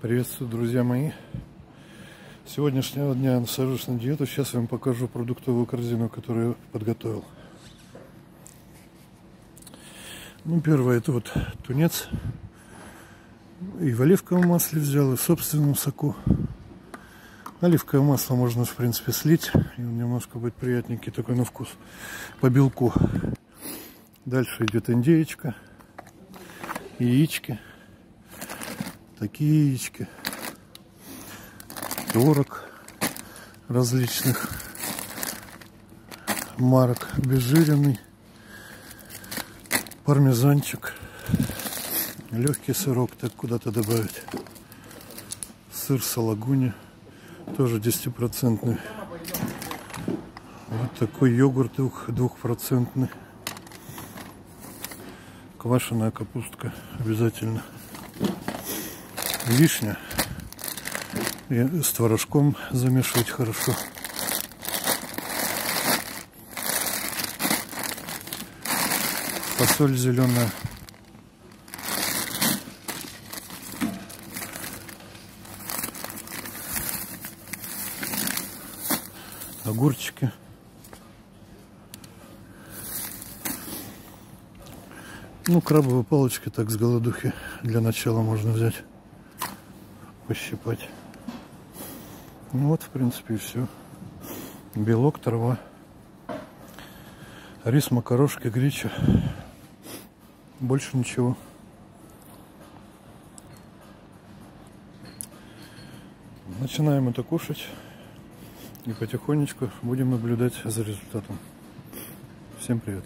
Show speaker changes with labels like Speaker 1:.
Speaker 1: Приветствую, друзья мои. Сегодняшнего дня я сажусь на диету. Сейчас я вам покажу продуктовую корзину, которую я подготовил. Ну, первое, это вот тунец. И в оливковом масле взял, и в собственном соку. Оливковое масло можно, в принципе, слить. И он немножко будет приятненький такой на вкус. По белку. Дальше идет индеечка. Яички такие яички, творог различных марок, обезжиренный, пармезанчик, легкий сырок, так куда-то добавить, сыр салагуни, тоже 10-процентный, вот такой йогурт двухпроцентный, квашеная капустка обязательно вишня. И с творожком замешивать хорошо. Фасоль зеленая. Огурчики. Ну, крабовые палочки так с голодухи для начала можно взять пощипать. Ну вот, в принципе, и все. Белок, трава. Рис, макарошки, греча. Больше ничего. Начинаем это кушать. И потихонечку будем наблюдать за результатом. Всем привет.